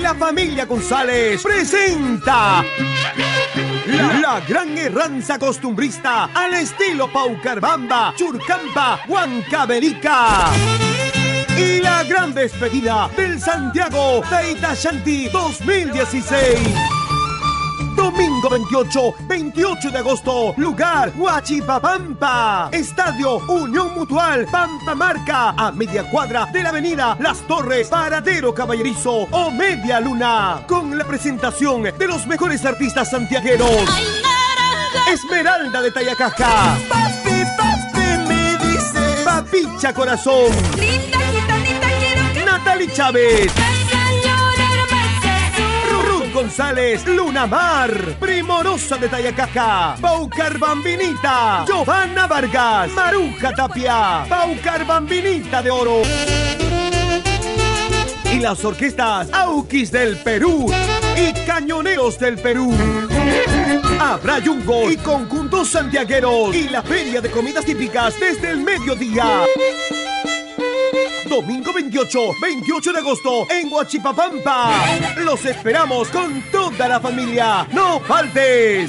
La familia González presenta la, gran erranza costumbrista al estilo Paucarbamba, Churcampa, Huancavelica. Y la gran despedida del Santiago de Itashanti 2016. Domingo 28, 28 de agosto, lugar Huachipapampa, Estadio Unión Mutual, Pampa Marca, a media cuadra de la avenida Las Torres, Paradero Caballerizo o Media Luna, con la presentación de los mejores artistas santiagueros. Esmeralda de Tayacaja. Papi, papi, me dice. Papicha Corazón. Linda gitanita, quiero que Natalie Chávez. González, Luna Mar, Primorosa de Tayacaja, Paucar Bambinita, Giovanna Vargas, Maruja Tapia, Paucar Bambinita de Oro. Y las orquestas Aukis del Perú y Cañoneros del Perú. Habrá Yungo y conjuntos santiagueros y la feria de comidas típicas desde el mediodía. Domingo 28, 28 de agosto en Huachipapampa. Los esperamos con toda la familia. No faltes.